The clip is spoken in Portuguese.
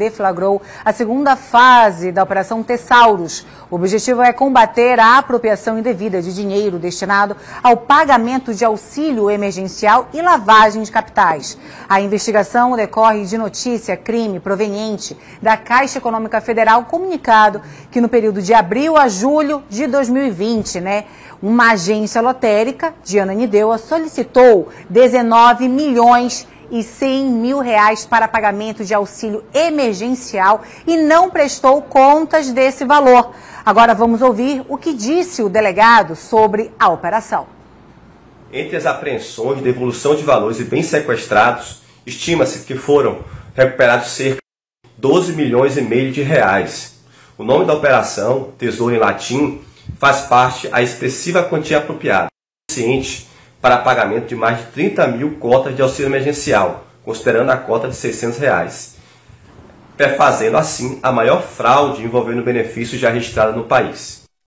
deflagrou a segunda fase da Operação Tessauros. O objetivo é combater a apropriação indevida de dinheiro destinado ao pagamento de auxílio emergencial e lavagem de capitais. A investigação decorre de notícia crime proveniente da Caixa Econômica Federal comunicado que no período de abril a julho de 2020, né, uma agência lotérica de Ananindeua solicitou 19 milhões e 100 mil reais para pagamento de auxílio emergencial e não prestou contas desse valor. Agora vamos ouvir o que disse o delegado sobre a operação. Entre as apreensões de devolução de valores e bens sequestrados, estima-se que foram recuperados cerca de 12 milhões e meio de reais. O nome da operação, Tesouro em Latim, faz parte a expressiva quantia apropriada, suficiente para pagamento de mais de 30 mil cotas de auxílio emergencial, considerando a cota de 600 reais, fazendo assim a maior fraude envolvendo benefícios já registrada no país.